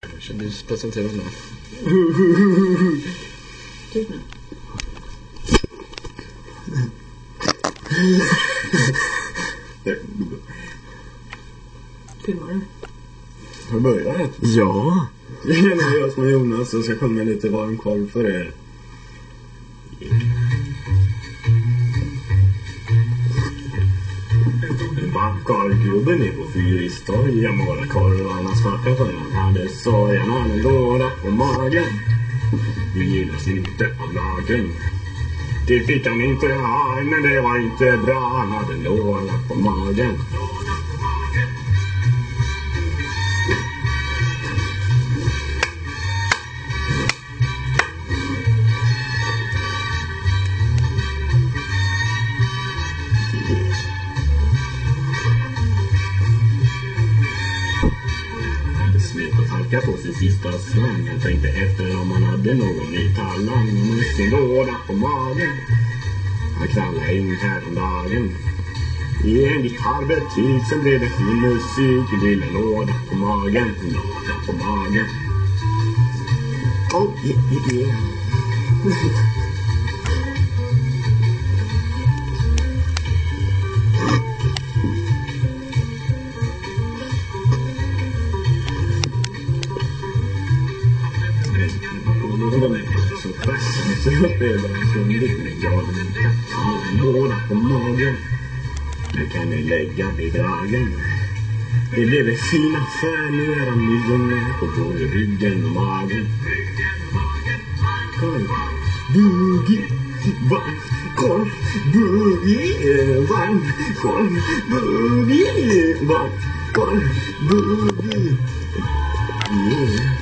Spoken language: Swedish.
Du presenterar mig. Tyst nu. Filmar du? Har du börjat? Ja. Det är jag som är Jonas och ska sjunga lite varmkorv för er. Varmkorvgubben är på Fyristorg. Jag målar korvarna svarta för han hade sorgen. Han en låda på magen. Vi gillas inte av lagen. Det fick han inte ha, men det var inte bra. Han hade en låda på magen. Smet och halkat på sin sista slang. Han tänkte efter om han hade någon ny talang med sin låda på magen. Han knallade in häromdagen. I en gitarrbutik, sen blev det fin musik lilla låda på magen. Låda på magen. Oh, yeah, yeah, yeah. Så fastnade sig upp över en sjunde graden. En låda på magen. Nu kan ni lägga bidragen. Det blev en fin affär. Nu är han miljonär på både ryggen och magen. Korv, boogie, varm, korv, boogie, varm, korv, boogie, varm, korv, boogie. Yeah.